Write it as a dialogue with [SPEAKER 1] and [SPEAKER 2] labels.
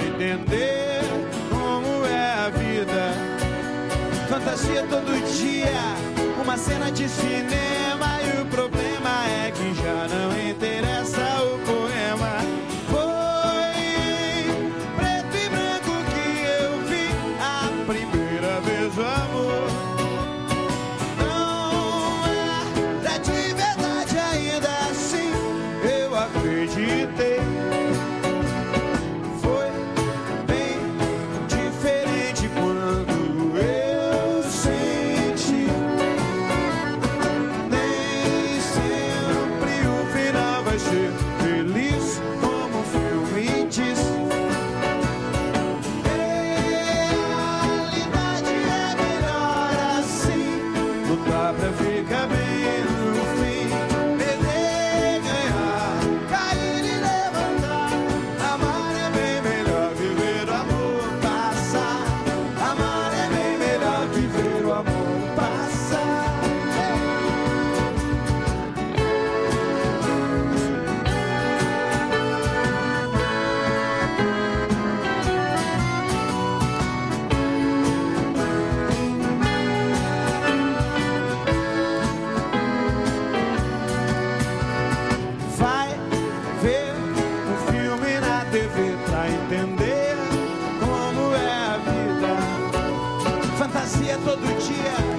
[SPEAKER 1] entender como é a vida. Fantasia todo dia, uma cena de cinema você pra entender como é a vida. Fantasia todo dia.